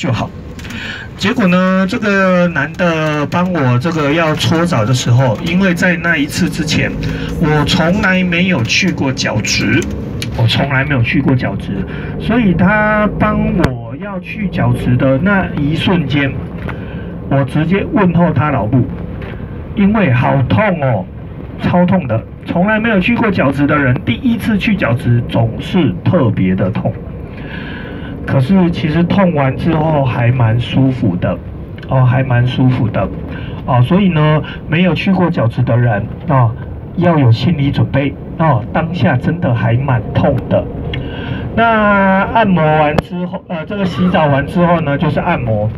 就好。结果呢，这个男的帮我这个要搓澡的时候，因为在那一次之前，我从来没有去过角质，我从来没有去过角质，所以他帮我要去角质的那一瞬间，我直接问候他老母，因为好痛哦，超痛的，从来没有去过角质的人，第一次去角质总是特别的痛。可是其实痛完之后还蛮舒服的，哦，还蛮舒服的，哦，所以呢，没有去过饺子的人啊，要有心理准备哦，当下真的还蛮痛的。那按摩完之后，呃，这个洗澡完之后呢，就是按摩